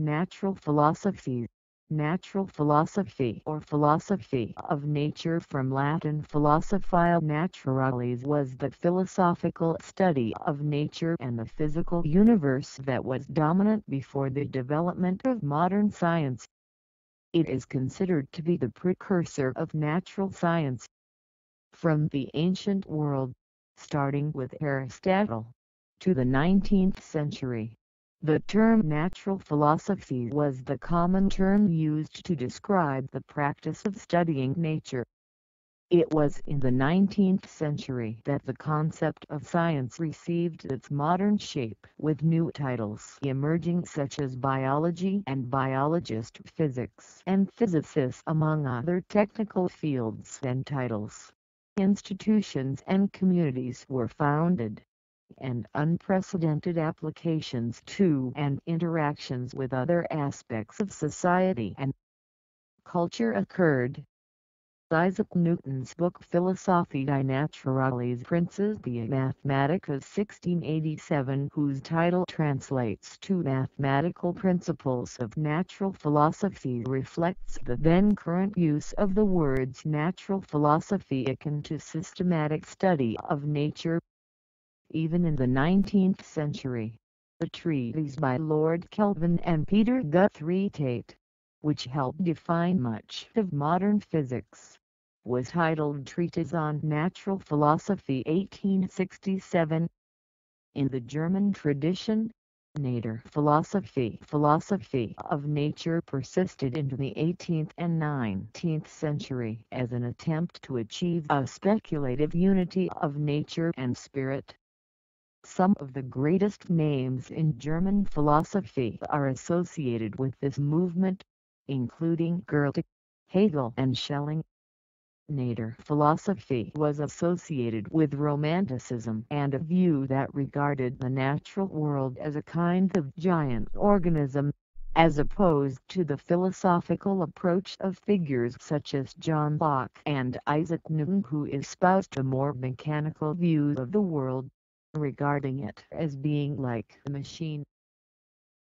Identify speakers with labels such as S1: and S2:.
S1: Natural philosophy Natural philosophy or philosophy of nature from Latin philosophia naturalis was the philosophical study of nature and the physical universe that was dominant before the development of modern science. It is considered to be the precursor of natural science. From the ancient world, starting with Aristotle, to the 19th century, the term natural philosophy was the common term used to describe the practice of studying nature. It was in the 19th century that the concept of science received its modern shape with new titles emerging such as biology and biologist physics and physicists among other technical fields and titles. Institutions and communities were founded and unprecedented applications to and interactions with other aspects of society and culture occurred. Isaac Newton's book Philosophiae Naturalis Principia Mathematica 1687 whose title translates to Mathematical Principles of Natural Philosophy reflects the then current use of the words natural philosophy akin to systematic study of nature even in the 19th century. The treatise by Lord Kelvin and Peter Guthrie Tait, which helped define much of modern physics, was titled Treatise on Natural Philosophy 1867. In the German tradition, Naturphilosophie philosophy of nature persisted into the 18th and 19th century as an attempt to achieve a speculative unity of nature and spirit. Some of the greatest names in German philosophy are associated with this movement, including Goethe, Hegel and Schelling. Naturphilosophie was associated with Romanticism and a view that regarded the natural world as a kind of giant organism, as opposed to the philosophical approach of figures such as John Locke and Isaac Newton who espoused a more mechanical view of the world regarding it as being like a machine.